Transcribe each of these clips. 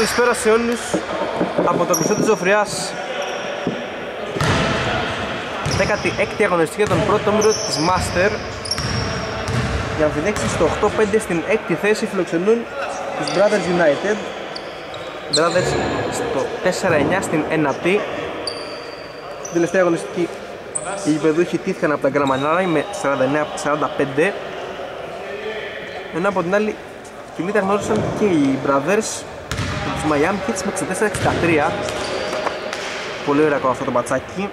καλησπέρα σε όλους από το κλειστό της Ζωφριάς. 16η αγωνιστική για τον πρώτο όμιλο της Master για αμφιδέξει στο 8-5 στην 6η θέση φιλοξενούν τους Brothers United. Brothers στο 4-9 στην 1η Την τελευταία αγωνιστική οι γηπεδούχοι τήθηκαν από τα Γκραμανάρα με 49-45 ενώ από την άλλη τη γνώρισαν και οι Brothers τους Miami Heat με 64-63 πολύ ωραίο αυτό το μπατσάκι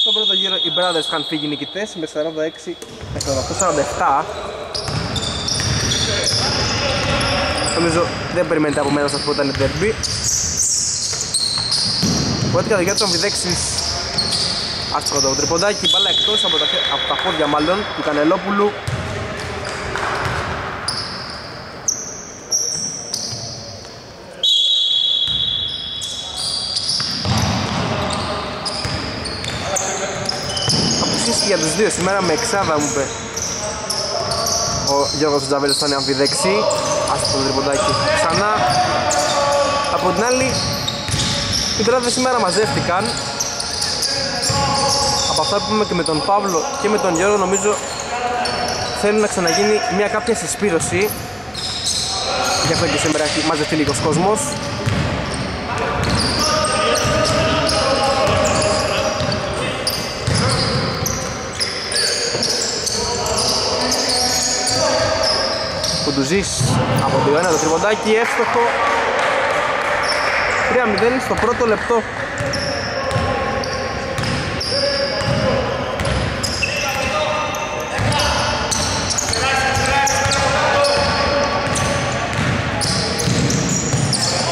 στον πρώτο γύρο οι Brothers είχαν φύγει νικητές με 46 48-47 Νομίζω δεν περιμένετε από μένα να σας πω ήταν derby. Πρώτη κατηγορία του αμφιδέξης Άστοχο το τριποντάκι, μπάλα εκτός από τα, από τα πόδια μάλλον του Κανελόπουλου για τους δύο σήμερα με εξάδα μου είπε. Ο Γιώργος Τζαβέλος ήταν αμφιδέξη. Άστοχο το τριποντάκι ξανά. Από την άλλη οι τράδες σήμερα μαζεύτηκαν. Από αυτά που είπαμε και με τον Παύλο και με τον Γιώργο νομίζω θέλουν να ξαναγίνει μια κάποια συσπήρωση. Γι' αυτό και σήμερα έχει μαζευτεί λίγος κόσμος Κουντουζής από το ένα το τριβοντάκι εύστοχο. 3-0 στο πρώτο λεπτό.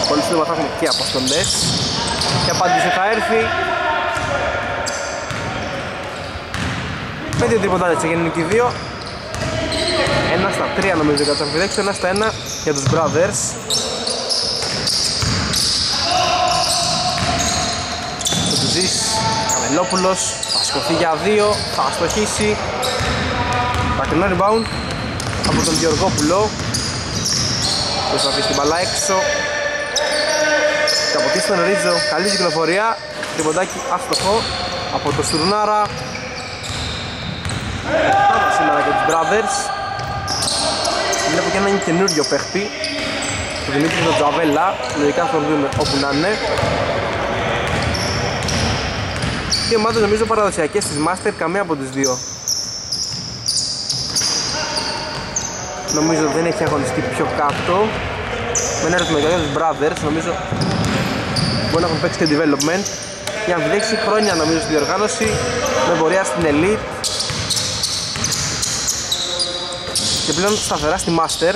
Πολύ σύντομα θα έχουμε και αποστολές. Και απάντηση θα έρθει. Με δύο τριποντάδες ξεκινούν και οι δύο ένα στα τρία νομίζω για τους αμφιδέξους, ένα στα ένα για τους Brothers. Κουτουζής, Καμελόπουλος, θα σκοθεί για δύο, θα αστοχίσει. Μακρινό rebound από τον Γεωργόπουλο Προσπαθεί την μπαλά έξω. Και από εκεί στον Ρίτζο, καλή κυκλοφορία. Τριποντάκι άστοχο από το Στουρνάρα σήμερα και τους Brothers Βλέπω και έναν καινούριο παίχτη. Το Δημήτρης τον Τζαβέλα Λογικά θα τον δούμε όπου να είναι. Και ομάδες νομίζω παραδοσιακές της Master Καμία από τις δύο. Νομίζω δεν έχει αγωνιστεί πιο κάτω. Με ένα αριθμό για τους Brothers Νομίζω μπορεί να έχουν παίξει και development. Για να δείξει χρόνια νομίζω στη διοργάνωση με πορεία στην Elite και πλέον σταθερά στη Master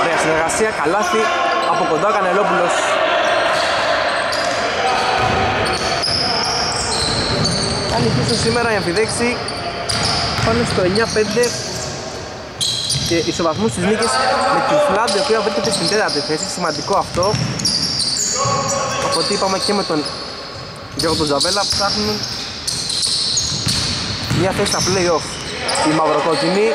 Ωραία συνεργασία, καλάθι. Από κοντά ο Κανελόπουλος. Κάνει πίσω σήμερα η αμφιδέξη. Πάνω στο 9-5 και ισοβαθμούς στις νίκες με την Φλάντ η οποία βρίσκεται στην τέταρτη θέση, σημαντικό αυτό. Από ό,τι είπαμε και με τον Γιώργο τον Τζαβέλα ψάχνουν μια θέση στα play-off η μαυροκόκκινη.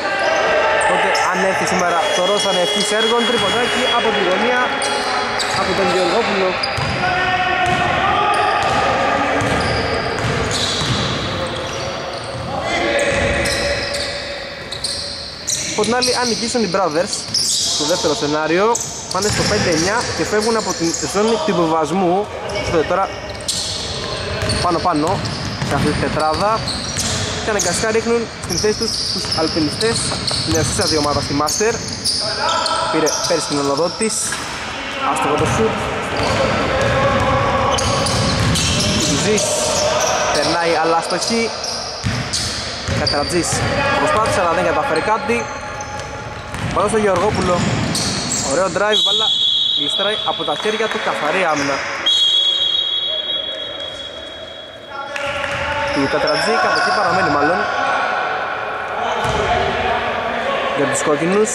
Τότε αν έρθει σήμερα το Ρώσα Νευτής έργων τριποντάκι από τη γωνία από τον Γεωργόπουλο. Από την άλλη αν νικήσουν οι Brothers στο δεύτερο σενάριο πάνε στο 5-9 και φεύγουν από την ζώνη του υποβασμού. Τώρα πάνω πάνω σε αυτή τη τετράδα και αναγκαστικά ρίχνουν στην θέση τους τους αλπινιστές. Την νεοσύστατη ομάδα στη Master πήρε πέρυσι την ονοδό της άστοχο το σουτ. Ζης. Περνάει αλλά αστοχή Κατρατζής προσπάθησε αλλά δεν καταφέρει κάτι. Πάνω στο Γεωργόπουλο. Ωραίο drive μπάλα. Γλιστράει από τα χέρια του καθαρή άμυνα του Κατρατζή, κάπου εκεί παραμένει μάλλον. Για τους κόκκινους.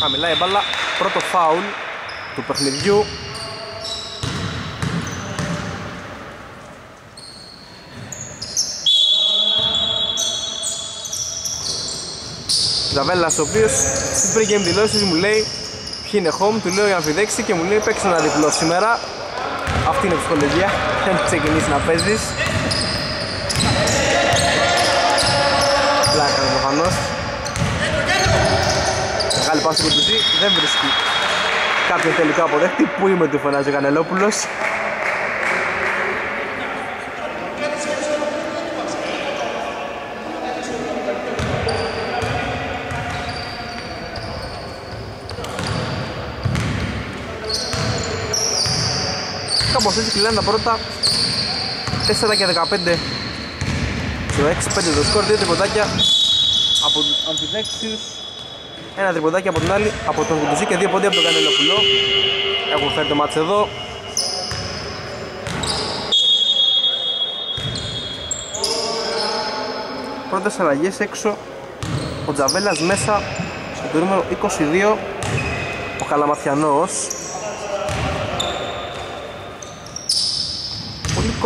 Χαμηλά η μπάλα. Πρώτο φάουλ του παιχνιδιού Ζαβέλλας ο οποίος στις pre-game δηλώσεις μου λέει ποιοι είναι home, του λέω για να φιδέξει και μου λέει παίξει ένα διπλό σήμερα αυτή είναι η ψυχολογία, δεν ξεκινήσει να παίζεις. Πλάκα προφανώς. Μεγάλη πάση του κουτουζή, δεν βρίσκει κάποιον τελικό αποδέχτη. Πού είμαι του φωνάζει ο Κανελόπουλος Κάπως έτσι κλείνουν τα πρώτα. 4 και 15 Στο 6-5 το σκορ, δύο τριποντάκια από τους αμφιδέξιους. Ένα τριποντάκι από την άλλη από τον Κουντουζή και δύο πόντια από τον Κανελοπουλό έχουν φέρει το μάτς εδώ. Πρώτες αλλαγές έξω. Ο Τζαβέλας μέσα στο νούμερο 22 ο Καλαμαθιανός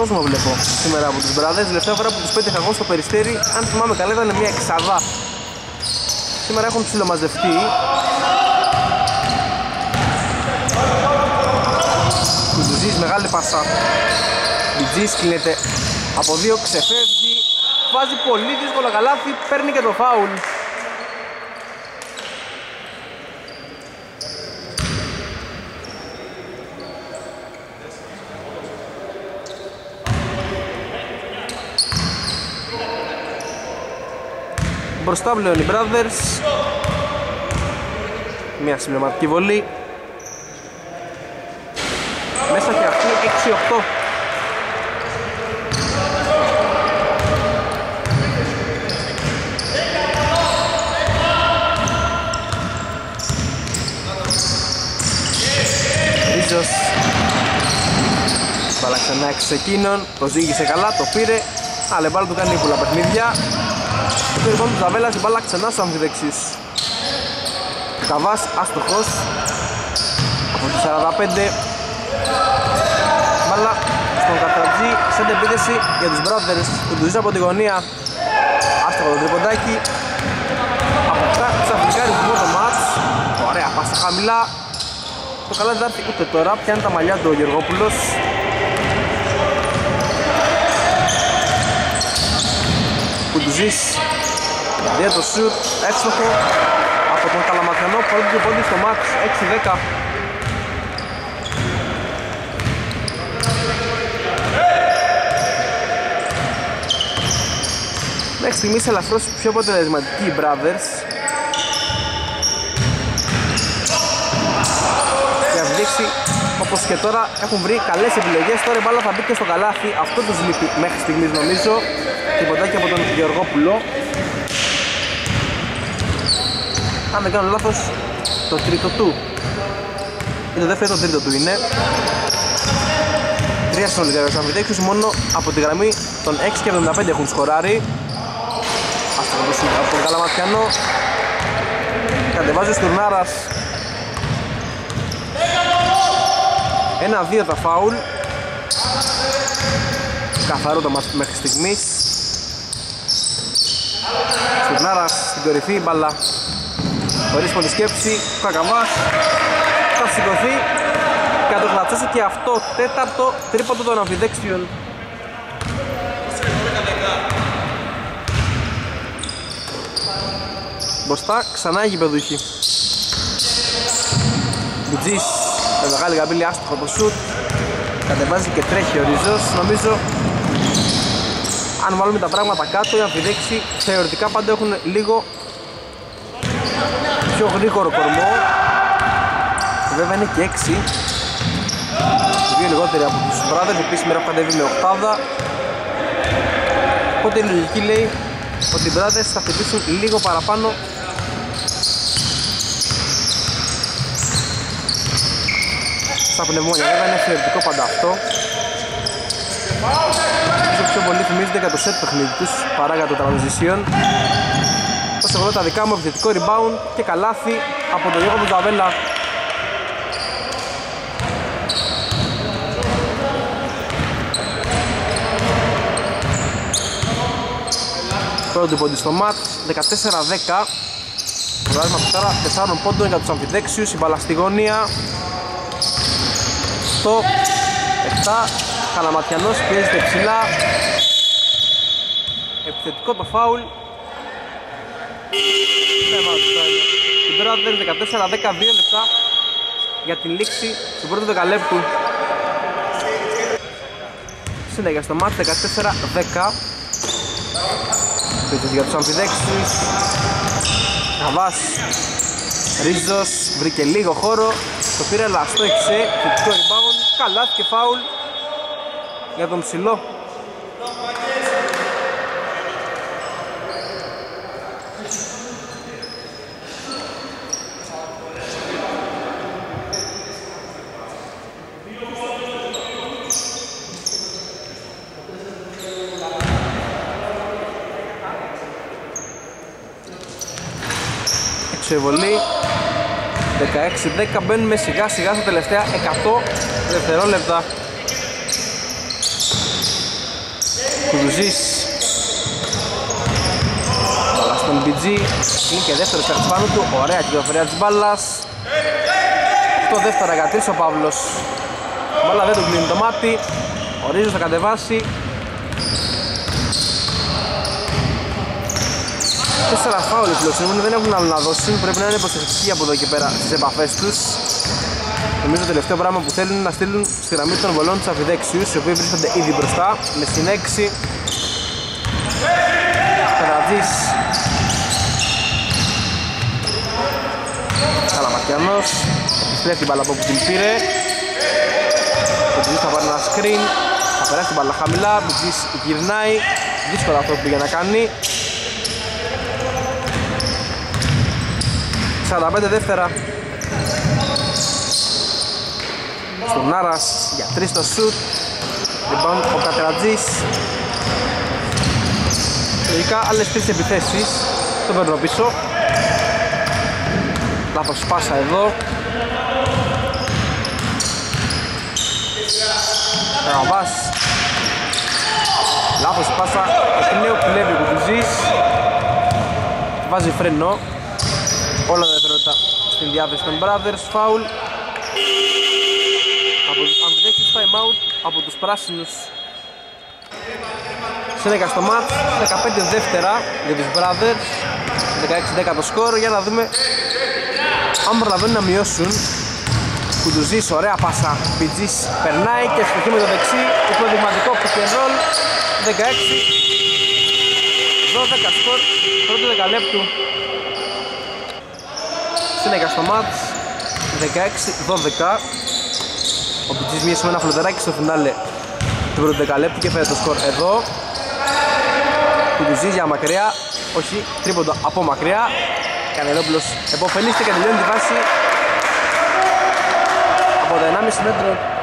κόσμο βλέπω σήμερα από τους μπράδες τελευταία φορά που τους πέτυχα εγώ στο Περιστέρι αν θυμάμαι καλά ήταν μια εξαδά Σήμερα έχουν ψιλομαζευτεί. Κουντουζής μεγάλη πασά. Μπιτζής κλείνεται από δύο, ξεφεύγει. Βάζει πολύ δύσκολο καλάθι, παίρνει και το φάουλ. Μπροστά πλέον οι Brothers. Μια συμπληρωματική βολή. Μέσα και αυτή 6-8 Ρίζος Μπάλα ξανά εξ εκείνον, το ζήγησε καλά, το πήρε. Αλλά μπάλα του κάνει πολλά παιχνίδια αυτό λοιπόν του Ζαβέλας η μπάλα ξανά στο αμφιδεξής Καβάς άστοχος. Από τους 45 Μπάλα στον Κατρατζή σε επίθεση για τους Brothers που τους από τη γωνία. Άστοχο το τριποντάκι Αποκτά ξαφνικά ρυθμό το μάτς. Ωραία πάσα χαμηλά. Το καλά δεν θα έρθει ούτε τώρα. Πιάνει τα μαλλιά του ο Γεωργόπουλος Κουντουζής Δίνει το σουτ έξοχο από τον Καλαμαθιανό πρώτη και πόντι στο μάτς 6-10 Μέχρι στιγμής ελαφρώς πιο αποτελεσματικοί οι Brothers. Και αυδείξει όπως και τώρα έχουν βρει καλές επιλογές. Τώρα η μπάλα θα μπει και στο καλάθι. Αυτό τους λείπει μέχρι στιγμής νομίζω και από τον Γεωργόπουλο. Αν δεν κάνω λάθος το τρίτο του. Είναι το δεύτερο το τρίτο του είναι. Τρία συνολικά για τους μόνο από τη γραμμή των 6 και 75 έχουν σκοράρει. Αυτό το από τον Καλαματιανό κατεβάζει ο Στουρνάρας ένα-δύο τα φάουλ. Καθαρό το μας μέχρι στιγμής Στουρνάρας στην κορυφή μπαλά Χωρίς πολλή σκέψη, ο Κακαβάς θα σηκωθεί και θα το κλατσώσει και αυτό τέταρτο τρίποντο των αμφιδέξιων. Μπροστά ξανά η γηπεδούχη. Μπουτζής με μεγάλη γαμπίλη άστοχο το σουτ. Κατεβάζει και τρέχει ο Ριζός. Νομίζω αν βάλουμε τα πράγματα κάτω οι αμφιδέξοι θεωρητικά πάντα έχουν λίγο πιο γρήγορο κορμό. Βέβαια είναι και 6 δύο λιγότεροι από τους Brothers επίσης σήμερα έχουν κατέβει με οκτάδα. Οπότε η λογική λέει ότι οι Brothers θα χτυπήσουν λίγο παραπάνω. Στα πνευμόνια βέβαια είναι θεωρητικό πάντα αυτό Ίσως πιο πολύ θυμίζεται για το set παιχνίδι τους παρά για το transition Ως εγώ τα δικά μου επιθετικό rebound και καλάθι από τον Γιώργο Βουζαβέλα. Πρώτο πόντι στο ματ 14 14-10 Βγάζουμε τώρα 4 πόντων για τους αμφιδέξιους, η μπαλά στη γωνία. Στο 7, Καλαματιανός πιέζεται ψηλά. Επιθετικό το φάουλ. Οι Brothers 14-12 λεπτά για την λήξη του πρώτου δεκαλέπτου. Συνέχεια στο μάτς 14-10 Πίτες για τους αμφιδέξεις Καβάς Ρίζος βρήκε λίγο χώρο. Το πήρε αλλά στο έχισε Θετικό rebound. Καλά και φάουλ Για τον ψηλό. Εξεβολή 16-10 μπαίνουμε σιγά σιγά στα τελευταία 100 δευτερόλεπτα Κουδουζής Μπάλα στον BG Είναι και δεύτερος παίκτης πάνω του. Ωραία κυκλοφορία της μπάλας. Το δεύτερα για τρεις ο Παύλος. Μπάλα δεν του κλείνει το μάτι. Ο Ρίζος θα κατεβάσει. Τέσσερα φάουλ φιλοξενούμενοι δεν έχουν άλλο να δώσουν. Πρέπει να είναι προσεκτικοί από εδώ και πέρα στις επαφές τους. Νομίζω το τελευταίο πράγμα που θέλουν είναι να στείλουν στη γραμμή των βολών τους αφιδέξιους, οι οποίοι βρίσκονται ήδη μπροστά, με συνέξη. Καρατζής. Καλαματιανός. Επιστρέφει την μπάλα από που την πήρε. Ο Μπιτζής θα πάρει ένα screen. Θα περάσει την μπάλα χαμηλά. Μπιτζής γυρνάει. Δύσκολο αυτό που πήγε να κάνει. 45 δεύτερα στον Άρας για 3 στο σουτ. Λοιπόν ο Κατερατζής λογικά άλλες 3 επιθέσεις το παίρνω πίσω. Λάθος πάσα εδώ. Ραβάς λάθος πάσα. Εκ νέου κλέβει ο Κουτουζής βάζει φρένο. Όλα τα δευτερόλεπτα στην διάθεση των Brothers. Foul από τους πράσινους. Συνέκα στο μάτς 15 δεύτερα για τους Brothers 16-10 το σκορ. Για να δούμε αν προλαβαίνουν να μειώσουν. Κουντουζής, ωραία πάσα. Πιτζής περνάει και στο με το δεξί υποδειγματικό pick and roll. 16 12 σκορ πρώτο δεκαλέπτου. Συνέχεια στο μάτς 16-12 ο Πιτζής μίασε με ένα φλωτεράκι στο φινάλε του πρώτου δεκαλέπτου και φέρε το σκορ εδώ. Πιτζής για μακριά όχι τρίποντο από μακριά. Κανελόπουλος εποφελήστε και τελειώνει τη βάση από τα 1,5 μέτρο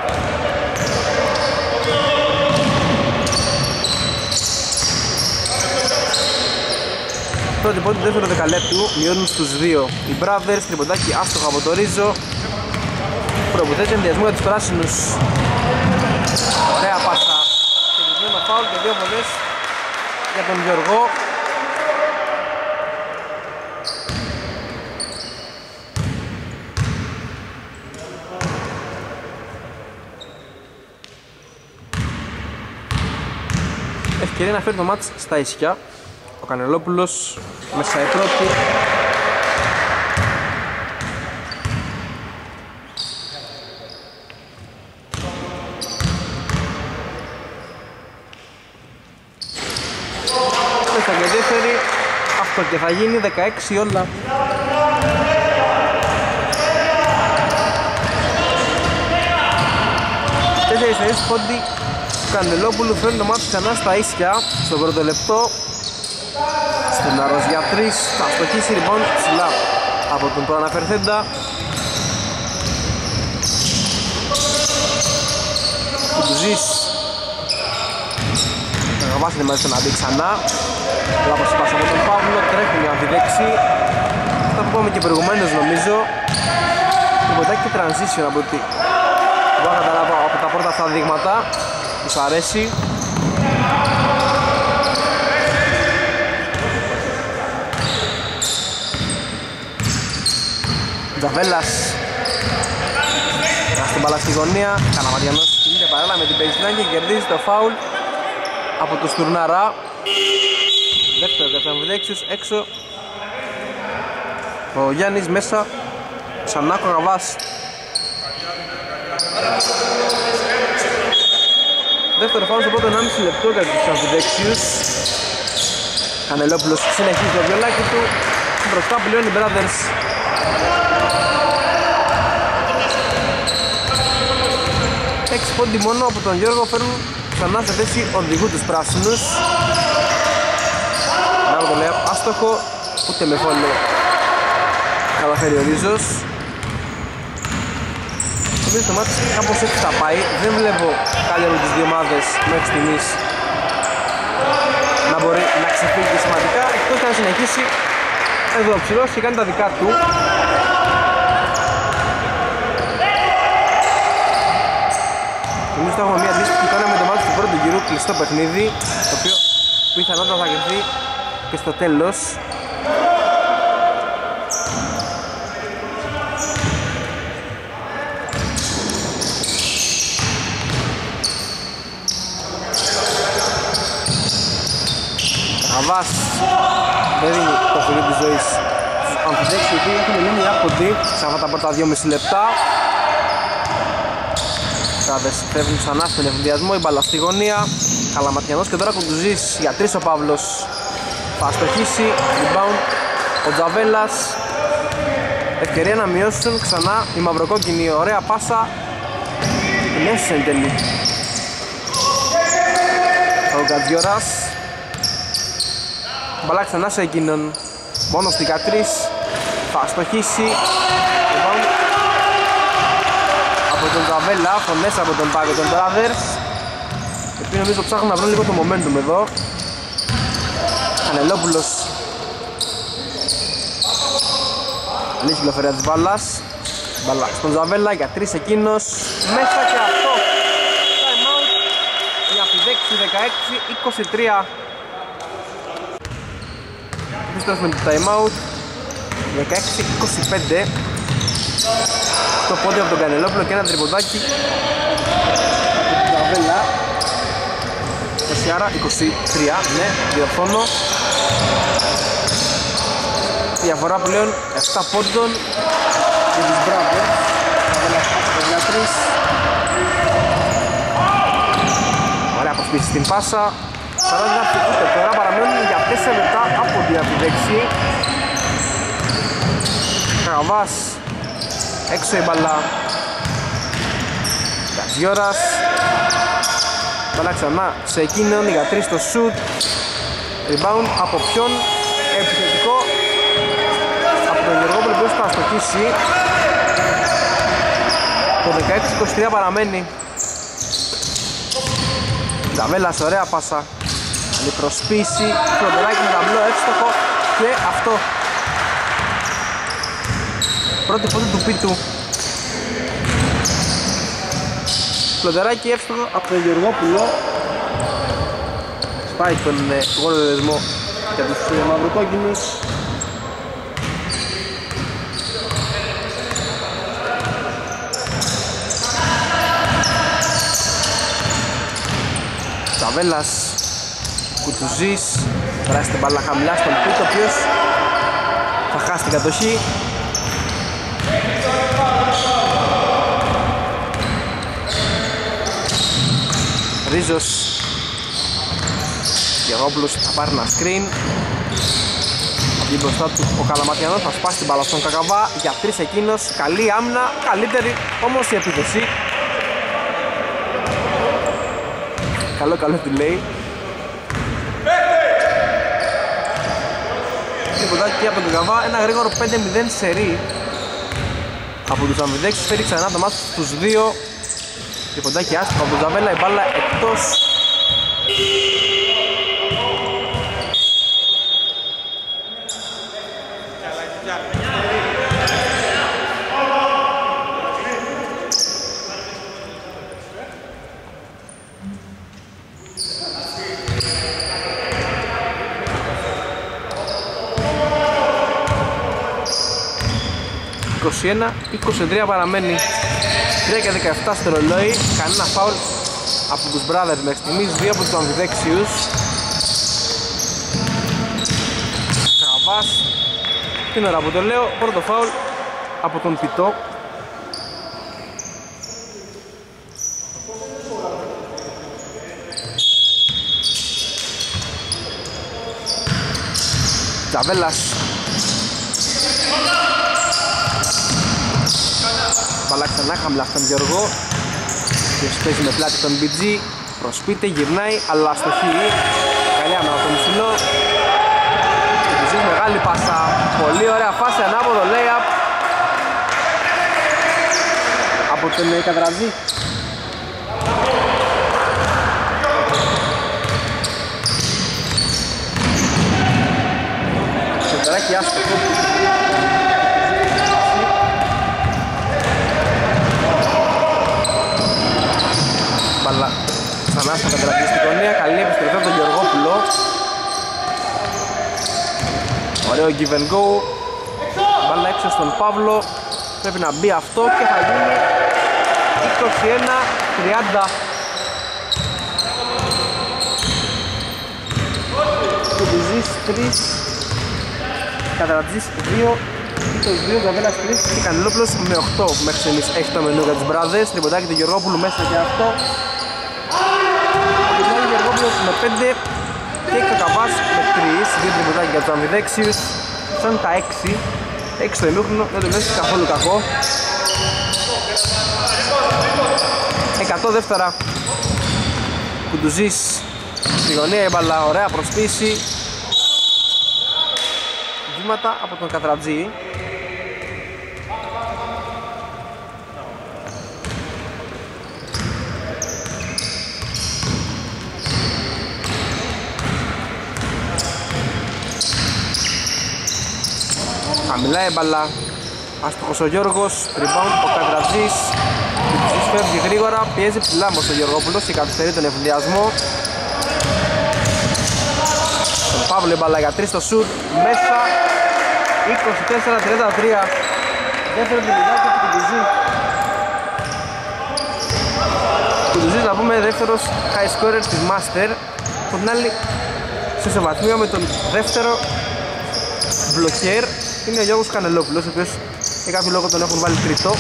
πρώτη πόντη δεύτερο δεκαλέπτου μειώνουν στους 2 οι Brothers, τριποντάκι άστοχο από το Ρίζο προποθέτει ενδιασμό για τους πράσινους. Ωραία πάσα. Και με φάουλ και δύο βολές για τον Γιώργο. Ευκαιρία να φέρει το μάτς στα ίσια ο Κανελόπουλος μέσα η πρώτη Μέσα και δεύτερη αυτό και θα γίνει 16 όλα. Τέσσερις θέσεις πόντι Κανελόπουλου φέρνει το μάτι ξανά στα ίσια. Στο πρώτο λεπτό Στενάρος για 3 θα στοχίσει λοιπόν ψηλά από τον προαναφερθέντα. Κουτουζής Καραβάς είναι μέσα να μπει ξανά Λάπος πάσα από τον Παύλο, τρέχουν οι αμφιδέξοι Αυτό που είπαμε και προηγουμένως νομίζω. Τριποντάκι και transition από ότι Μπορώ να καταλάβω από τα πρώτα αυτά δείγματα. Τους αρέσει. Τζαβέλας. Στην μπαλά στη γωνία. Καναβαριανός κινείται παράλληλα με την baseline και κερδίζει το φάουλ από το Στουρναρά δεύτερο για τους έξω. Ο Γιάννης μέσα. Ξανά Κογαβάς δεύτερο φάουλ στο πρώτο 1,5 λεπτό για τους αμφιδέξιους Κανελόπουλος συνεχίζει το βιολάκι του. Μπροστά πλέον οι Brothers. 6 πόντι μόνο από τον Γιώργο φέρνουν ξανά σε θέση οδηγού τους πράσινους Να το λέω άστοχο ούτε με φόλο καταφέρει ο Ρίζος Νομίζω το μάτι κάπως έτσι θα πάει. Δεν βλέπω καλή από τις δύο ομάδες μέχρι στιγμής να μπορεί να ξεφύγει σημαντικά εκτός και να συνεχίσει εδώ ο ψηλός και κάνει τα δικά του Εμείς θα έχουμε μια αντίστοιχη εικόνα με το μάτι του πρώτου γύρου κλειστό παιχνίδι το οποίο πιθανότατα θα κρυφθεί και στο τέλος. Αβάς δεν δίνει το φιλί της ζωής. Στους αμφιδέξεις οι οποίοι έχουν μείνει άποντοι σε αυτά τα πρώτα 2,5 λεπτά Κάδες φεύγουν ξανά στον ευνηδιασμό, η μπαλά στη γωνία. Καλαματιανός και τώρα κουντουζής για τρεις ο Παύλος. Θα αστοχίσει, rebound ο Τζαβέλας. Ευκαιρία να μειώσουν ξανά η μαυροκόκκινη ωραία πάσα. Μέσα εν τελεί Ο Γκατζιόρας Μπαλά ξανά σε εκείνον. Μόνο στη 13 Θα αστοχίσει. από τον Καβέλα, φωνές από τον Πάγκο των Brothers οποίοι νομίζω ψάχνουν να βρουν λίγο το momentum εδώ. Κανελόπουλος Λύση κυκλοφορία της μπάλας. Μπάλα στον Ζαβέλα για τρεις εκείνος. Μέσα και αυτό. Time out Για τη 16-16-23 Επιστρέφουμε το time out 16-25 στο πόδι από τον Κανελόπουλο και ένα τριποντάκι από την Καβέλα άρα 23, ναι, διορθώνω. Διαφορά πλέον 7 πόντων. Για τους Brothers Καβέλα 3 Ωραία προσπίση στην πάσα. 40 ούτε τώρα παραμένουν για 4 λεπτά από τη δεξί Καβάς έξω η μπαλά Κατζιόρας μπαλά ξανά σε εκείνον για τρεις το shoot rebound από ποιον; Επιθετικό. Από τον Γεωργόπουλο που θα αστοχίσει το 16-23 παραμένει. Νταβέλας ωραία πάσα. Η προσπίση Φροντεράκι με ταμπλό εύστοχο και αυτό πρώτη πόντη του Πίτου. Φλοντεράκι εύστοχο από τον Γεωργόπουλο. Σπάει τον γόλο δεσμό για τους ε, μαυροκόκκινους. Τσαβέλας Κουτουζής. Περάσει την μπάλα χαμηλά στον Πίτο ο οποίος θα χάσει την κατοχή Ρίζος. Γερόπουλος θα πάρει ένα screen. Από μπροστά του ο Καλαματιανός θα σπάσει την μπάλα στον Κακαβά. Για τρεις εκείνος, καλή άμυνα, καλύτερη όμως η επίθεση. Καλό καλό τι λέει. Και από τον Κακαβά, ένα γρήγορο 5-0 σερί από τους αμυδέξους φέρει ξανά το μάτι στους δύο Τριφοντάκι άσχημα από τον Τζαβέλα, η μπάλα εκτός. Ένα, 23 παραμένει 3 και 17 στο ρολόι. Κανένα φάουλ από τους brothers μέχρι στιγμής δύο από τους αμφιδέξιους Καβάς. Την ώρα που το λέω πρώτο φάουλ από τον Πιτό. Τζαβέλας Μπαλά ξανά χαμηλά στον Γιώργο. Και παίζει με πλάτη τον BG προσπίτε, γυρνάει, αλλά αστοχή καλή άμενα από τον Μισινό και μεγάλη πάσα. Πολύ ωραία φάση, ανάποδο lay-up. Από τον Καδραζή Σεντεράκι άστοχο Μπαλά ξανά στο κατραπή στην γωνία, καλή επιστροφή από τον Γεωργόπουλο. Ωραίο give and go. Μπαλά έξω στον Παύλο. Πρέπει να μπει αυτό και θα γίνει 21-30 Κουμπουζής 3 Καταρατζής 2 Τίτος 2, Γαβέλας 3 και Κανελόπουλος με 8 μέχρι στιγμής έχει το μενού για τους μπράδες. Τριμποντάκι του Γεωργόπουλου μέσα και αυτό Από την άλλη Γεωργόπουλος με 5 και Κακαβάς με 3 Δύο τριμποντάκι για τους αμυδέξιους Σαν τα 6 6 στο ημίχρονο, δεν το λες καθόλου κακό. 100 δεύτερα. Κουντουζής. Στη γωνία η μπαλά, ωραία προσπίση Βήματα από τον Κατρατζή Χαμηλά η μπαλά Άστοχος ο Γιώργος, rebound ο Κατρατζής Κουτζής φεύγει γρήγορα, πιέζει ψηλά όμως ο Γιώργοπουλος και καθυστερεί τον εφηδιασμό Τον Παύλο η μπαλά για 3 στο σουτ, μέσα 24-33 Δεύτερο τυπιδάκι του Κουτουζή Κουτουζής να πούμε δεύτερος high scorer της Master. Από την άλλη σε σεβαθμίο με τον δεύτερο μπλοκέρ είναι ο Γιώργος Κανελόπουλος ο οποίος για κάποιο λόγο τον έχουν βάλει τρίτο.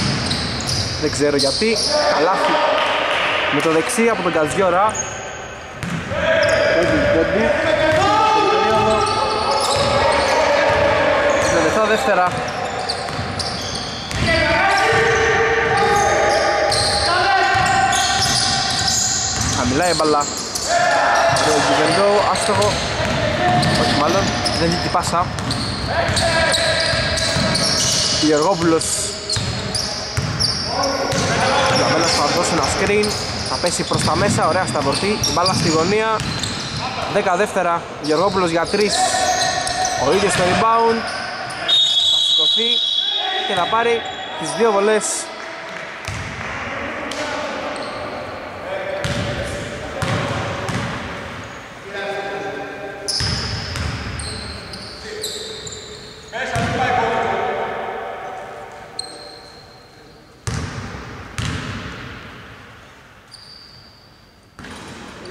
Δεν ξέρω γιατί. Καλάθι με το δεξί από τον Καζιόρα. Με λεπτά δεύτερα. Χαμηλά η μπαλά. Ωραίο Γιβεντό, άστοχο. Όχι μάλλον, δεν δει την πάσα Γεωργόπουλος. Λαβέλος θα δώσει ένα screen. Θα πέσει προς τα μέσα, ωραία στα βορτή Μπάλα στη γωνία. 10 δεύτερα, Γεωργόπουλος για 3 Ο ίδιος στο rebound. Θα σηκωθεί και θα πάρει τις δύο βολές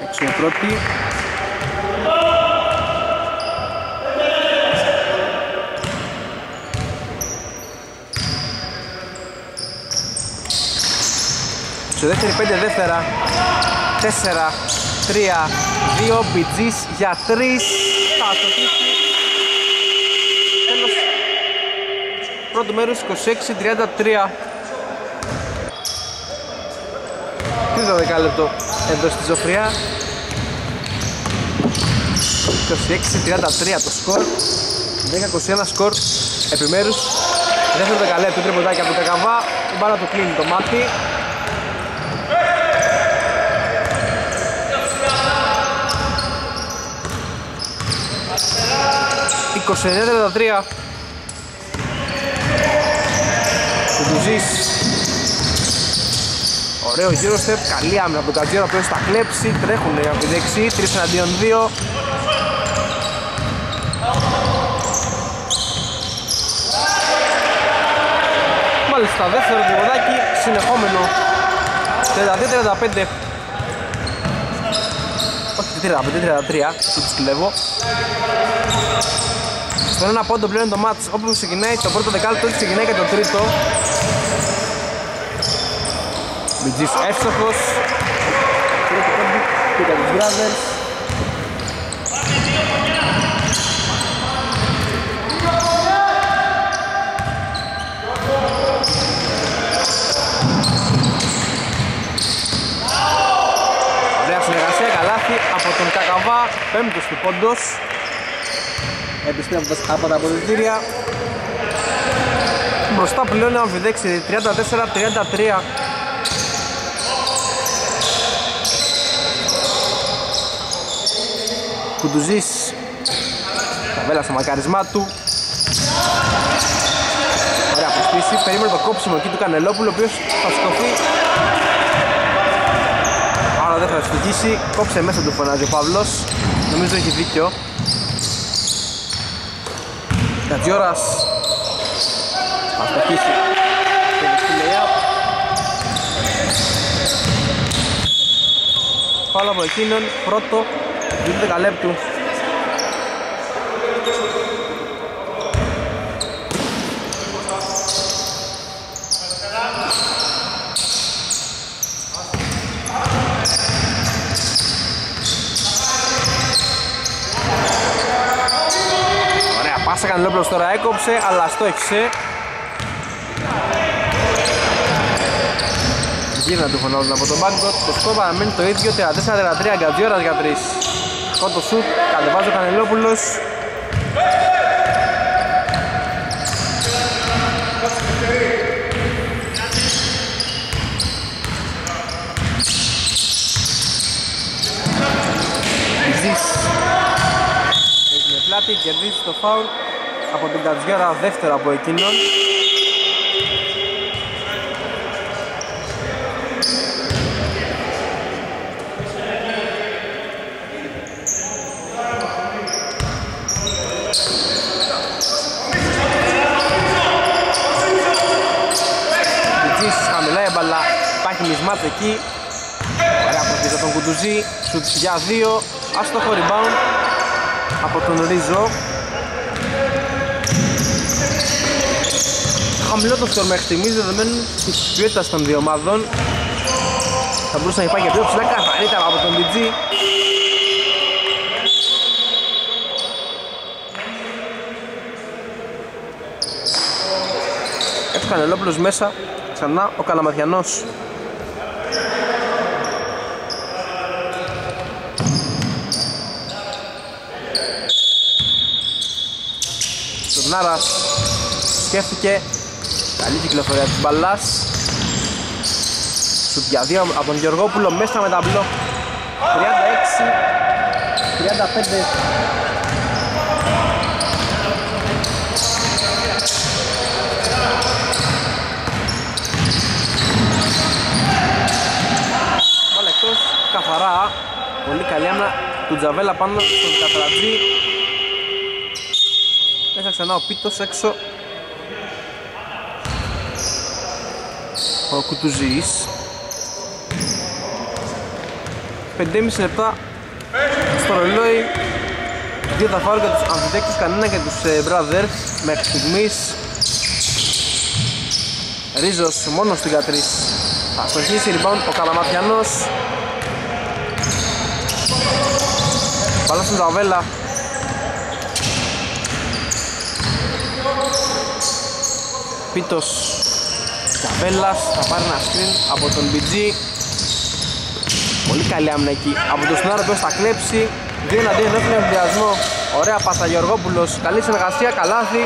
Έξω η πρώτη Στο δεύτερη 5 δεύτερα 4, 3, 2, μπιτζής για 3 Θα αστοχίσει Τέλος. Πρώτο μέρος 26-33 Τρίτο δεκάλεπτο εδώ στη Ζωφριά. 26-33 το σκορ. 10-21 σκορ. Επιμέρους. Δεύτερο δεκαλέπτο τριποντάκι από τον Κακαβά η μπάλα του κλείνει το μάτι «29-33» Κουντουζής Ωραίο γύρο στεπ, καλή άμυνα από τον Κατζιόρα που θα κλέψει, τρέχουν από τη δεξί, 3 εναντίον 2 29 Μάλιστα, δεύτερο τριγωνάκι συνεχόμενο. 32-35. Όχι, 35-33, του τους κλέβω. Στον ένα πόντο πλέον το μάτς όπως ξεκινάει το πρώτο δεκάλεπτο έτσι ξεκινάει και το τρίτο. Μπιτζής εύστοχος. Τρίτο πόντο και για τους Brothers. από τον Κακαβά, πέμπτος του πόντος επιστρέφοντας από τα αποδητήρια μπροστά πλέον αμφιδέξει 34-33 Κουντουζής Καβέλα στο μακαρισμά του Ωραία προσπίση, περίμενε το κόψιμο εκεί του Κανελόπουλου ο οποίος θα σκοφεί δεν θα σφυγίσει. Κόψε μέσα του φωνάζει ο Παύλος. Νομίζω έχει δίκιο. Κατζιόρας θα στοχίσει και δεχτεί layup. Φάλα από εκείνον, πρώτο, 2 λεπτού. Πάσα Κανελόπουλος τώρα έκοψε, αλλά στο έξε. Γύρνα του φωνάζουν από τον backdoor. Το σκορ παραμένει το ίδιο, 34-33, Γκατζιόρας για 3. Κότο σουτ, κατεβάζει ο Κανελόπουλος. Έχει με πλάτη, κερδίζει το φάουλ από την Κατζιέρα δεύτερο από εκείνον. Κουτζής χαμηλά έμπαλα, υπάρχει μισμάτ εκεί. Ωραία προσπίτα τον Κουτουζή, σουτ για δύο, άστοχο rebound από τον Ρίζο χαμηλό το σκορ μέχρι στιγμής δεδομένου της ποιότητας των δύο ομάδων. Θα μπορούσε να υπάρχει πιο ψηλά καθαρίτερα από τον BG Έχει Κανελόπουλος μέσα ξανά ο Καλαμαθιανός Νάρας σκέφτηκε Καλή κυκλοφορία της μπαλάς. Σουτ για δύο από τον Γεωργόπουλο μέσα με τα μπλοκ. 36 35 καθαρά. Πολύ καλή άμυνα του Τζαβέλα πάνω στον Κατρατζή μέσα ξανά ο Πίτος έξω ο Κουτουζής 5,5 λεπτά στο ρολόι. Δύο τα φάουλ για τους αμφιτέκτες κανένα για τους ε, brothers. Μέχρι στιγμής. Ρίζος μόνος στην κατρίς θα στοχίσει λοιπόν ο Καλαματιανός. Παλά στην ταβέλα Πίτος Καβέλας θα πάρει ένα screen από τον BG Πολύ καλή άμυνα εκεί. Από τον Σνάρο που θα κλέψει Δύο εναντίον έχουν ενδιασμό. Ωραία πάσα Γεωργόπουλος Καλή συνεργασία, καλάθι.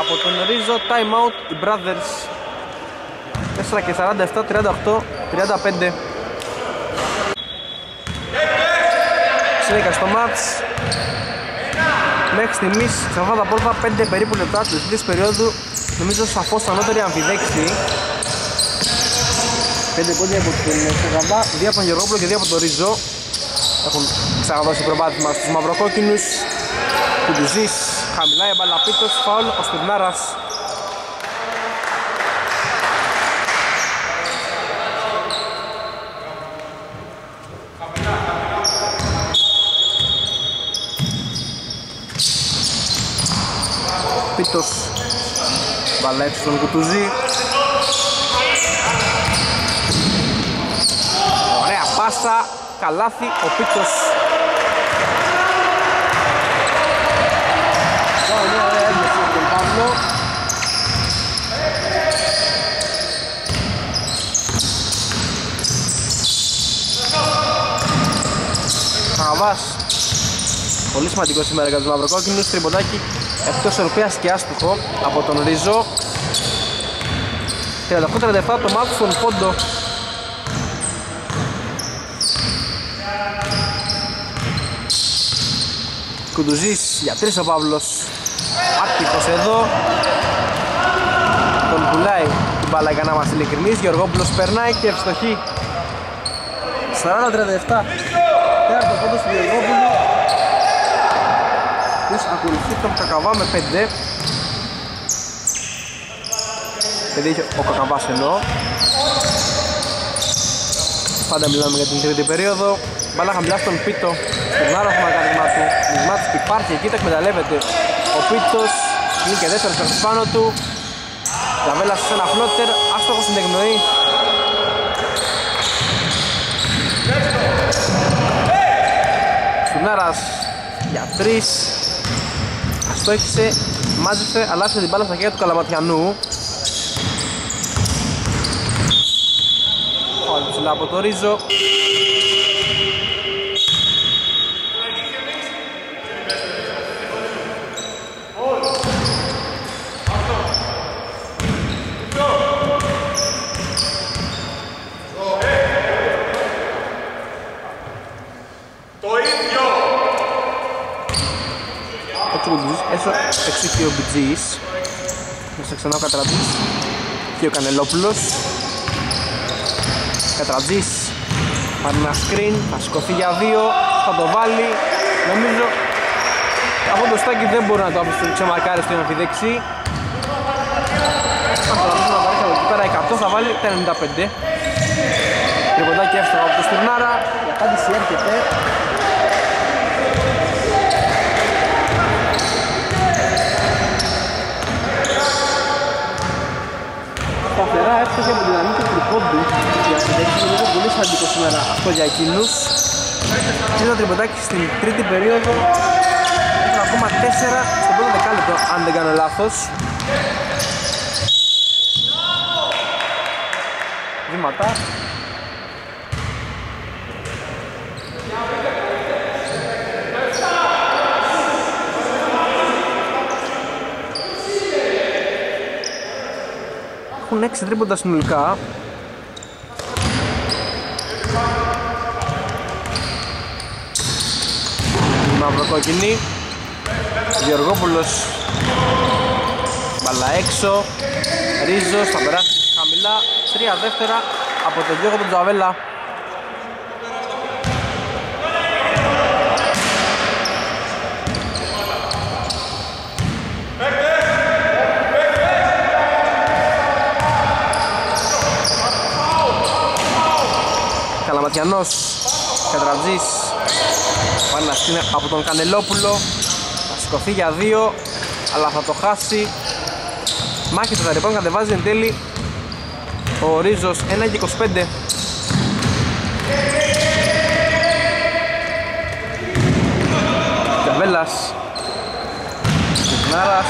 Από τον Ρίζο time out οι Brothers. 4 και 47, 38, 35 Συνέχεια στο μάτς Μέχρι στιγμής σε αυτά τα πρώτα 5 περίπου λεπτά της τρίτης περίοδου νομίζω σαφώς ανώτερη αμφιδέξη 5 πόντια από την Σεγαβά, 2 από τον Γεωργόπουλο και 2 από τον Ριζό έχουν ξαναδώσει προβάδισμα στους μαυροκόκκινους Κουντουζής, χαμηλά η μπάλα Πίτος, φάουλ ο Στουρνάρας. Πίτος Μπαλά έξω στον Κουτουζή. Ωραία πάσα Καλάθι ο Πίτος Ωραία έμπνευση από τον Παύλο. Χαβάς Πολύ σημαντικός σήμερα για τους μαυροκόκκινους Τριμποντάκι εκτός Ευρωπαίας και άστοχο από τον Ρίζο. 38-37 το μάτς στον Πόντο. Κουντουζής για τρεις ο Παύλος. Άτυπος εδώ. Τον πουλάει την μπάλα για να είμαστε ειλικρινείς. Γεωργόπουλος περνάει και ευστοχή. 40-37 Τέρτο πόντος του Γεωργόπουλου Ποιος ακολουθεί τον Κακαβά με 5 Παιδί έχει ο Κακαβάς εννοώ Πάντα μιλάμε για την τρίτη περίοδο. Μπάλα χαμηλά στον Πίτο. Στον άρροφο μακαρισμά του Μισμάτης υπάρχει εκεί, τα εκμεταλλεύεται. Ο Πίτος είναι και δεύτερος παίκτης πάνω του. Λαβέλας σε ένα φλότερ. Άστοχος στην εκνοή Στουνάρας για τρεις Αστόχησε, μάζεψε, αλλάξε την μπάλα στα χέρια του Καλαματιανού. Πάλι ψηλά από το Ρίζο Έτσι ο Μπιτζής, έσω έξω και ο Μπιτζής. Μέσα ξανά ο Κατρατζής και ο Κανελόπουλος. Κατρατζής πάρει ένα screen, θα σηκωθεί για δύο, θα το βάλει. Νομίζω από το στάκι δεν μπορεί να το αφήσει ξεμαρκάρει στο αμφιδέξι Αν το αφήσει να πάρει από εκεί πέρα 100 θα βάλει τα 95 Τριποντάκι εύστοχο από το Στουρνάρα. Η απάντηση έρχεται σταθερά έφτασε από την ανήκη του τριπόντου για συντέξεις είναι λίγο πολύ σημαντικό σήμερα. Αυτό για εκείνους. Είναι ένα τριποντάκι στην τρίτη περίοδο. Έχουν ακόμα 4 στο πρώτο δεκάλεπτο αν δεν κάνω λάθος. Βήματα έχουν 6 τρίποντα συνολικά Μαυροκόκκινη Γεωργόπουλος. Μπαλά έξω. Ρίζος θα περάσει χαμηλά. Τρία δεύτερα από τον Γιώργο τον Τζαβέλα Καλαματιανός Κατραβζής Πάνε να στείλει από τον Κανελόπουλο. Θα σηκωθεί για δύο Αλλά θα το χάσει. Μάχη του Δαρυπών κατεβάζει εν τέλει Ο Ρίζος 1 και 25 Καβέλας Κουκνάρας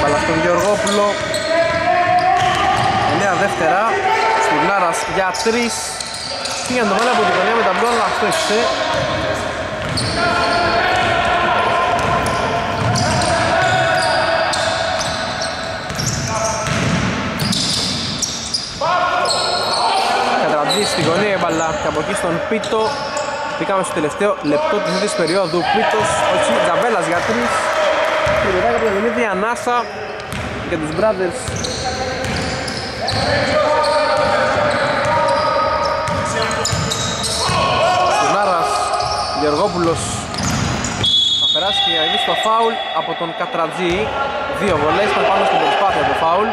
Μπαλά στον Γεωργόπουλο. 9 δεύτερα Στουρνάρας για 3 Πήγε να το βάλει από την γωνία με τα μπλό, αλλά αυτό έχισε. Κατρατζής στη γωνία η μπαλά και από εκεί στον Πίτο. Πήγαμε στο τελευταίο λεπτό της ίδιας περίοδου. Πίτος, όχι, Τζαβέλας για τρεις. Και μετά από την ίδια ανάσα για τους Brothers Γεωργόπουλος θα περάσει και για στο φάουλ από τον Κατρατζή. Δύο βολές, ήταν πάνω στην προσπάθεια του φάουλ.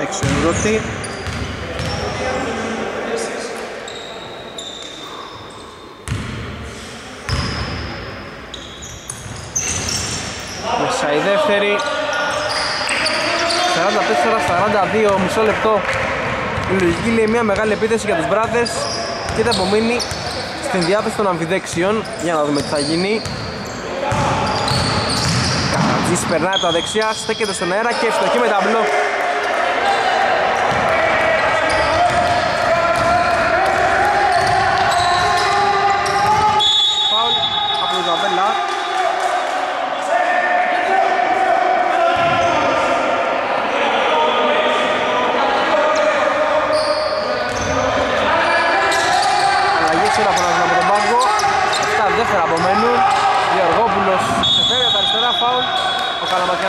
Εξενδότη Μέσα η δεύτερη 44-42 μισό λεπτό. Η λογική λέει μια μεγάλη επίθεση για τους μπράδες και θα απομείνει στην διάθεση των αμφιδέξιων. Για να δούμε τι θα γίνει. Καρατζής περνάει από τα δεξιά, στέκεται στον αέρα και ευστοχή με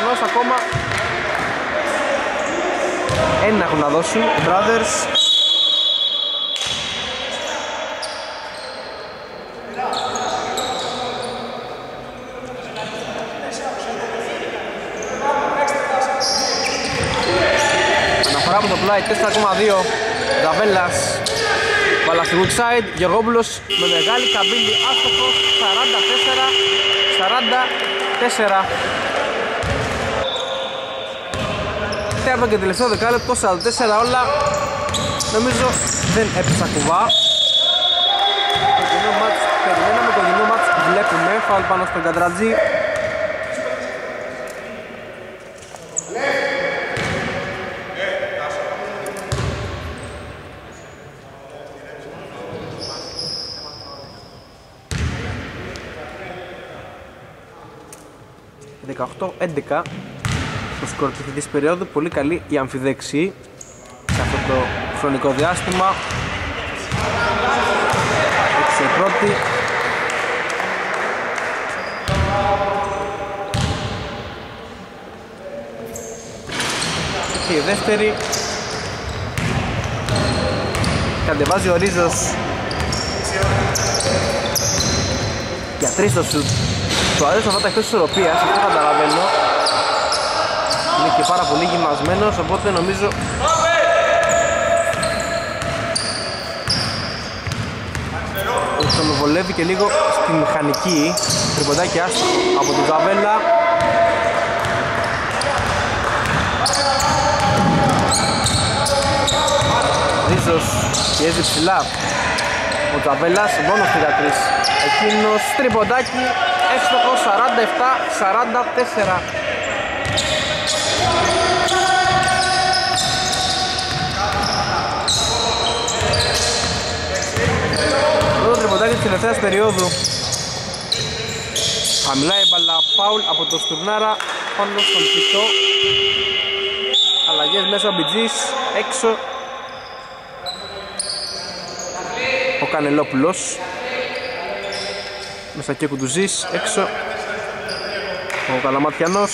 ταμπλό ακόμα. Ένα έχουν να δώσουν οι Brothers. Αναφορά από το πλάι 4,2 Ζαβέλλας Βάλα στη weak side Γεωργόπουλος με μεγάλη καμπύλη άστοχος 44 44 τέταρτο και τελευταίο δεκάλεπτο 44 όλα. Νομίζω δεν έπεσα κουβά. Περιμέναμε το κοινό μάτς βλέπουμε φάουλ πάνω στον Καντρατζή Δεκαοχτώ, έντεκα. Στο σκορ της περίοδου πολύ καλή η αμφιδέξη σε αυτό το χρονικό διάστημα. Έξω η πρώτη. Και η δεύτερη. Κατεβάζει ο Ρίζος. Για τρεις το σουτ του αρέσουν αυτά τα εκτός ισορροπίας αυτό καταλαβαίνω. Είναι και πάρα πολύ γυμνασμένος οπότε νομίζω ότι τον βολεύει και λίγο στη μηχανική τριποντάκι άστοχο από την Τζαβέλα Ρίζος πιέζει ψηλά. Ο Τζαβέλας μόνος στη 13 εκείνος τριποντάκι εύστοχο 47-44 τριποντάκι της τελευταίας περίοδου. Χαμηλά η μπαλά φάουλ από το Στουρνάρα πάνω στον Πιτό. Αλλαγές μέσα ο Μπιτζής έξω. Ο Κανελόπουλος Μέσα και Κουντουζής έξω. Ο Καλαματιανός.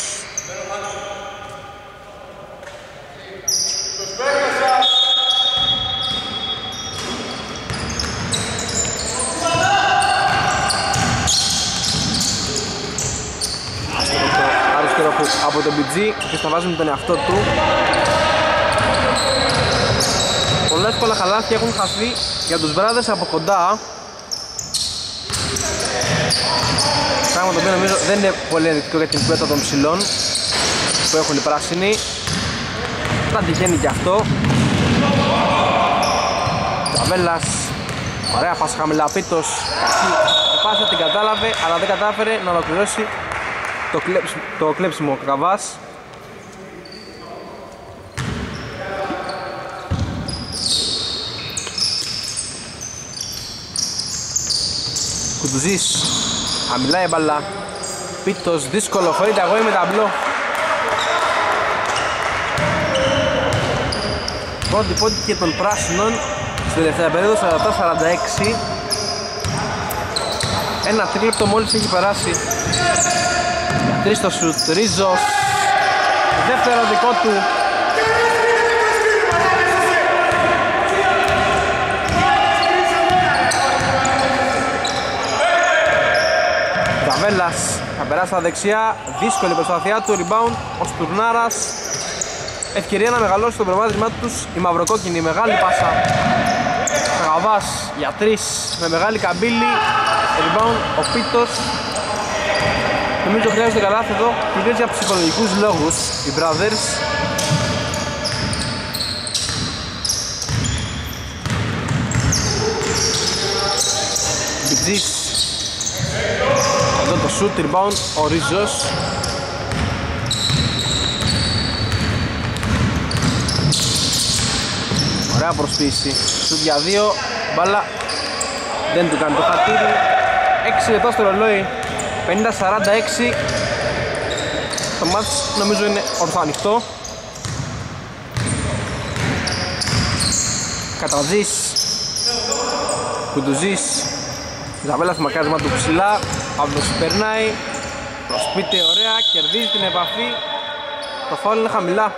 Από τον BG και θα βάζει με τον εαυτό του. Πολλά εύκολα χαλάθια έχουν χαθεί για τους μπράδες από κοντά Πράγμα το οποίο νομίζω δεν είναι πολύ ενδεικτικό για την πέτα των ψηλών που έχουν οι πράσινοι. Θα τυχαίνει και αυτό. Τραβέλας Ωραία φάση χαμηλά πίτος. Η πάσα την κατάλαβε αλλά δεν κατάφερε να ολοκληρώσει το, κλέψ, το κλέψιμο ο Καβάς. Κουτουζής χαμηλά η μπαλά Πίτος δύσκολο φορείται εγώ είμαι ταμπλό πρώτη πόντη και των πράσινων στη τελευταία περίοδο 47-46 ένα τρίλεπτο μόλις έχει περάσει. Τρεις στο σουτ Ρίζος. Δεύτερο δικό του Βέλας θα περάσει στα δεξιά, δύσκολη προσπαθειά του, rebound ο Στουρνάρας ευκαιρία να μεγαλώσει το προβάδισμά τους η μαυροκόκκινη, μεγάλη πάσα. Σαγαβάς για τρεις. Με μεγάλη καμπύλη. Rebound ο Πίτος. Νομίζω χρειάζεται καλάθι εδώ. Κυρίως για ψυχολογικούς λόγους. Οι Brothers. Μπιτζής το shoot rebound ο Ρίζος Ωραία προσποίηση. Shoot για δύο Μπάλα. Δεν του κάνει το χατήρι 6 λεπτά στο ρολόι. 50-46 Το μάτς νομίζω είναι ορθό ανοιχτό. Καταζής Κουντουζής. Ζαβέλας στο μακάρισμα του ψηλά Παύλος περνάει Προσπίτε ωραία, κερδίζει την επαφή. Το φάουλ είναι χαμηλά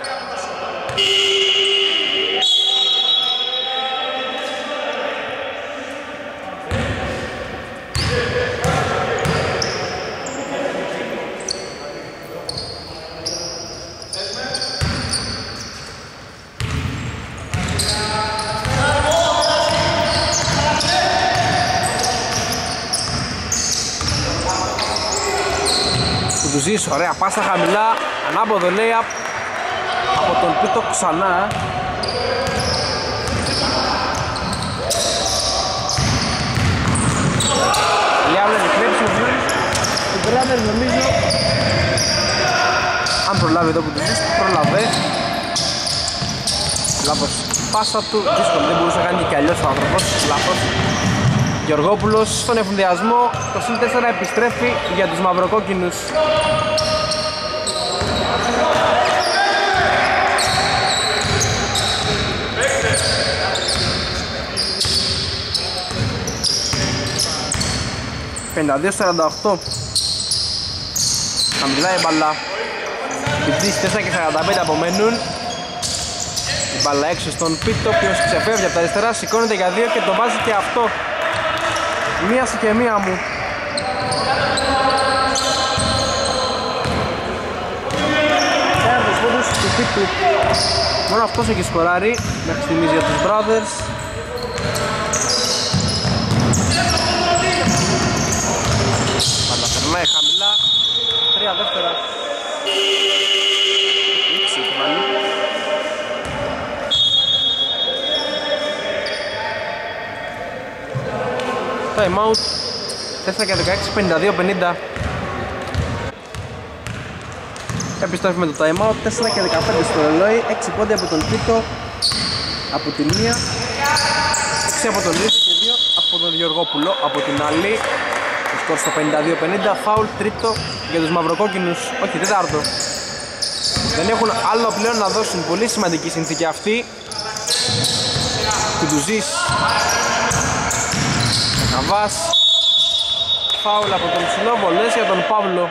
Ζης, ωραία πάσα χαμηλά, ανάποδο layup από τον Πίτο ξανά. Λιάβλε κλέψει ο Ζης, του Μπράδερ νομίζω. Αν προλάβει εδώ που του Ζης, προλαβέ. Λάθος. Πάσα του, δύσκολο δεν μπορούσε να κάνει και αλλιώς ο άνθρωπος, λάθος. Γεωργόπουλος στον εφουνδιασμό, το συν 4 επιστρέφει για τους μαυροκόκκινους. «52-48» Χαμηλά η μπαλά Πιτσής 4 και 45 απομένουν Η μπαλά έξω στον Πίτο, οποίος ξεφεύγει από τα αριστερά, σηκώνεται για δύο και το βάζει και αυτό Μία σου και μία μου. Τέρδος πόντους του Πίτου. Μόνο αυτός έχει σκοράρει μέχρι στιγμής για τους Brothers. Παντα χαμηλά. Τρία δεύτερα. Ήξη, time out. 4 και 16, 52-50 Επιστρέφει με το time out. 4 και 15 στο ρολόι 6 πόντι από τον Τίτο από τη μία. 6 από τον Λίδη και 2 από τον Διοργόπουλο από την άλλη. το σκορ στο 52-50 φάουλ τρίτο για τους μαυροκόκκινους. Όχι τετάρτο δεν έχουν άλλο πλέον να δώσουν. Πολύ σημαντική συνθήκη αυτή. Του Ντουζής Ναβάς Φάουλ από τον ψηλό βολές για τον Παύλο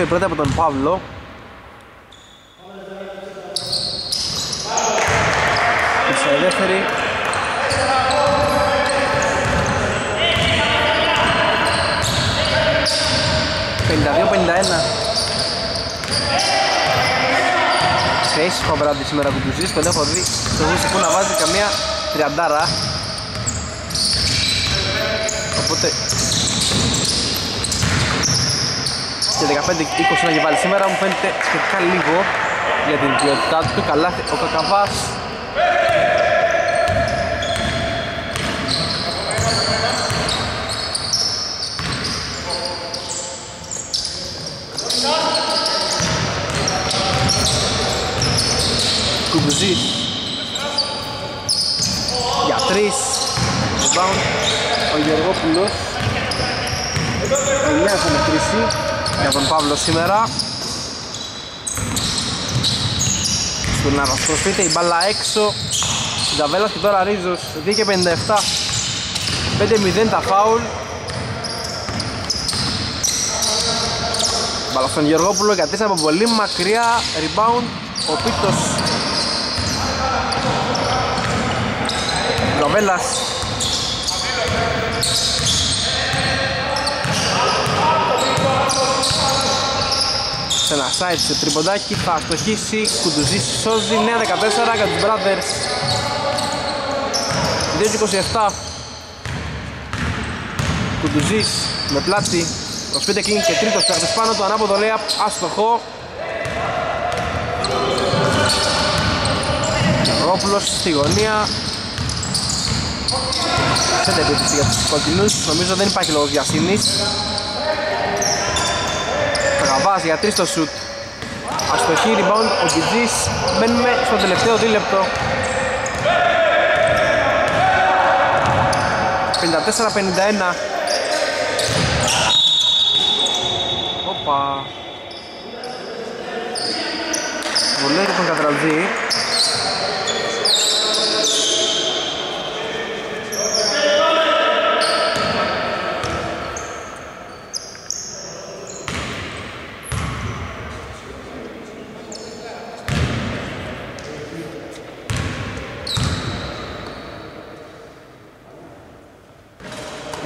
έξω η πρώτη από τον Παύλο. Ήρθε η δεύτερη Σε ήσυχο βράδυ σήμερα που τους ζεις, τον έχω δει. Στο Βουσικού να βάζει καμία τριαντάρα. Οπότε και 15-20 να έχει βάλει σήμερα μου φαίνεται σχετικά λίγο για την ποιότητά του. Καλά ο Κακαβάς. Κουμπουζής για τρεις. Rebound ο Γεωργόπουλος. 9 θα μετρήσει για τον Παύλο σήμερα. Στον να προσποιείται η μπάλα έξω. Συνταβέλας και τώρα Ρίζος 2 και 57 5-0 τα φάουλ. Μπάλα στον Γεωργόπουλο για 4 από πολύ μακριά rebound ο Πίτος. Γαβέλας σε ένα site σε τριποντάκι θα αστοχίσει Κουντουζής σώζει. 9-14 για τους Brothers. 2-27 Κουντουζής με πλάτη ο Σπίτε κλείνει και τρίτος παίχτης πάνω του ανάποδο λέει άστοχο. Ρόπουλος στη γωνία. Σε επίθεση για τους κοκκινούς νομίζω δεν υπάρχει λόγος βιασύνης Γαβάς για τρεις το σουτ. Αστοχή, rebound, ο Γκιτζής Μένουμε στο τελευταίο δίλεπτο 54-51 Όπα. Βολέ για τον Κατραλτζή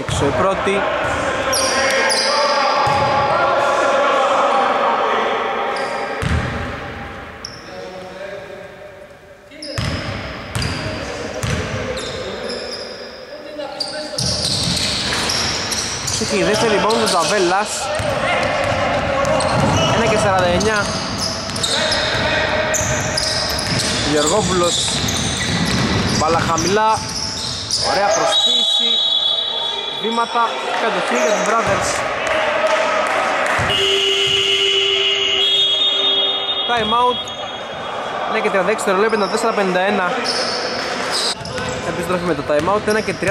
έξω η πρώτη και η δεύτερη μπόμβα του Ζαβέλλας 1 και 49 Γεωργόπουλος. Μπάλα χαμηλά. Ωραία προσποίηση Βήματα. Κατοχή για τους Brothers. Time out. 1 και 36 δευτερόλεπτα 4-51 Επιστροφή με το time out. 1 και 34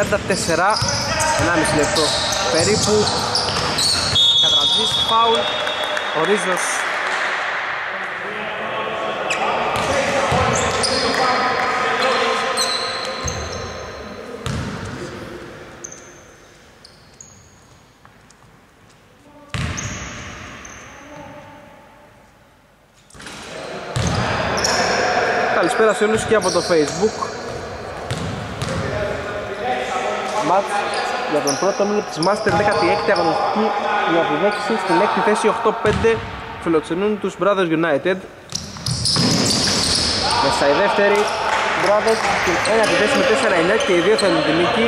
1,5 λεπτό. Περίπου Κατραντζής, φάουλ ο Ρίζος Καλησπέρα σε όλους και από το facebook. Μάτς για τον πρώτο μήνυμα της Master 16η αγωνιστική η αποδέξη στην 6η θέση 8-5 φιλοξενούν τους Brothers United. Μέσα η δεύτερη Brothers στην 1η θέση με 4-9 και οι δύο θέλουν την νίκη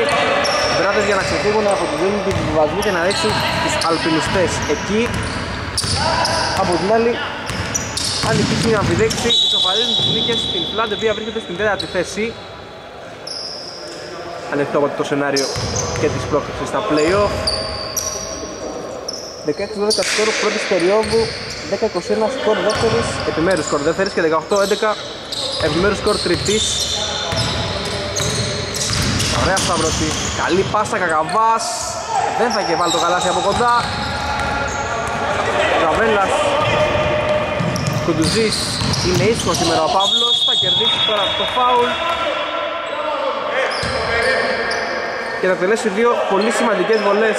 Brothers για να ξεφύγουν από τη δίνη τους βιβασμού και να ρίξουν τους αλπινιστές εκεί. Από την άλλη αν υπήρχε η αμφιδέξη ισοφαρίζουν τις νίκες στην Flat η οποία βρίσκεται στην 4η θέση ανοιχτό από το σενάριο και της πρόκλησης στα play-off. 16-12 σκορ πρώτης περίοδου 10-21 σκορ δεύτερης. Επιμέρους σκορ δεύτερης και 18-11 επιμέρους σκορ τριτής Ωραία σταυρωτή, καλή πάσα Κακαβάς δεν θα και βάλει το καλάθι από κοντά. Γαβέλας Κουντουζής. Είναι ίσχυος σήμερα ο Παύλος. Θα κερδίσει τώρα το φάουλ και θα τελέσει δύο πολύ σημαντικές βολές.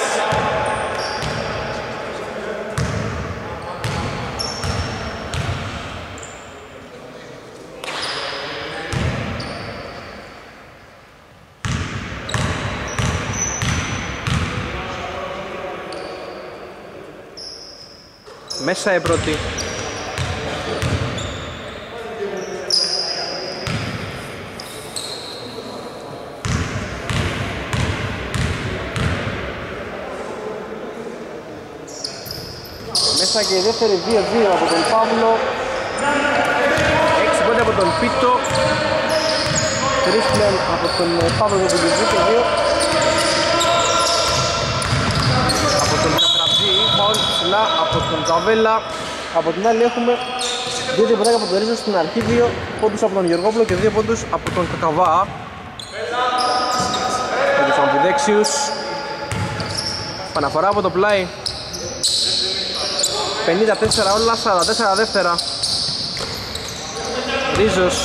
Μέσα η πρώτη Μέσα και η δεύτερη 2-2 από τον Παύλο Έξι πόντι από τον Πίτο. Τρεις πλέον από τον ε, Παύλο Ζωπηγιζή και δύο από τον Κατραπτή, φάουλ ψηλά από τον Τζαβέλα. Από την άλλη έχουμε δύο διπλάκια από τον Ρίζο στην αρχή, δύο πόντους από τον Γεωργόπουλο και δύο πόντους από τον Κακαβά. Με τους αμφιδέξιους. Παναφορά από το πλάι. 54 όλα, 44 δεύτερα. Ρίζος.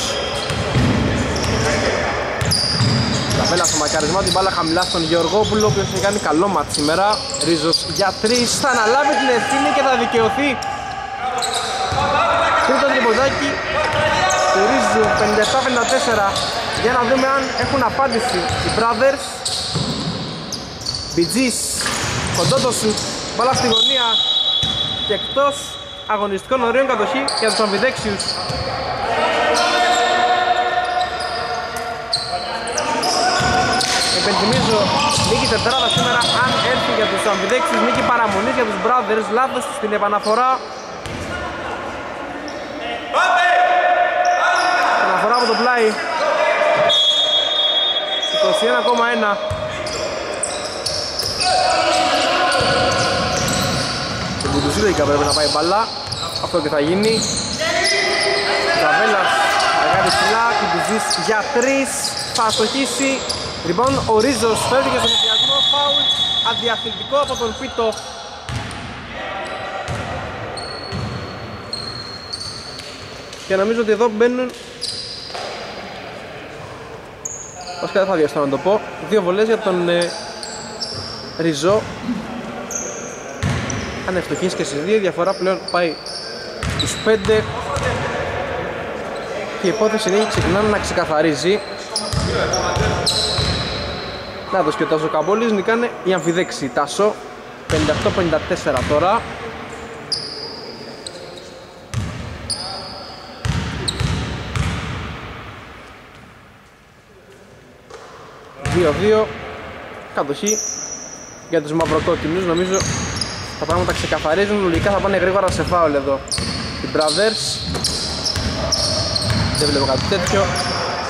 Καπέλα στο μακαρισμό, την μπάλα χαμηλά στον Γεωργόπουλο, ο οποίος έχει κάνει καλό μάτς σήμερα. Ρίζος για τρεις, θα αναλάβει την ευθύνη και θα δικαιωθεί. Τρίτο τριποδάκι του Ρίζου, 57-54. Για να δούμε αν έχουν απάντηση οι Brothers. Μπιτζής, κοντό το σουτ, μπάλα στη γωνία και εκτός αγωνιστικών ορίων κατοχή για τους αμφιδέξιους. Υπενθυμίζω, νίκη τετράδα σήμερα αν έρθει για τους αμφιδέξιους, νίκη παραμονής για τους Brothers, λάθος στην επαναφορά. Επαναφορά από το πλάι. 21,1. Στην Κουντουσίδηκα πρέπει να πάει μπαλά. Αυτό και θα γίνει. Ζαβέλας θα κάνει ψηλά, Κουντουζής για τρεις. Θα αστοχίσει. Λοιπόν, ο Ρίζος φεύγει στον ενθουσιασμό. Φάουλ αδιαθλητικό από τον Πίτο. Και νομίζω ότι εδώ μπαίνουν Βασικά δεν θα βιαστώ να το πω. Δύο βολές για τον ε, Ριζό. Αν ευτυχείς και στις δύο, η διαφορά πλέον πάει στους 5 και η υπόθεση είναι ξεκινάνε να ξεκαθαρίζει. Να δω και ο Τάσος Καμπόλης νικάνε οι αμφιδέξοι. Τάσο 58-54 τώρα. 2-2 κατοχή για τους μαυροκόκκινους νομίζω τα πράγματα ξεκαθαρίζουν λογικά θα πάνε γρήγορα σε φάουλ εδώ. Οι Brothers. Δεν βλέπω κάτι τέτοιο.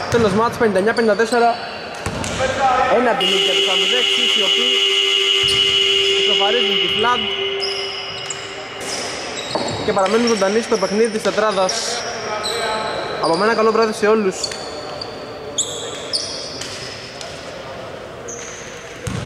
Τέλος μάτς 59-54 ένα τιμή για τους αμφιδέξεις οι οποίοι ισοφαρίζουν τη φλαντ και παραμένουν ζωντανοί στο παιχνίδι της τετράδας. Από μένα καλό βράδυ σε όλους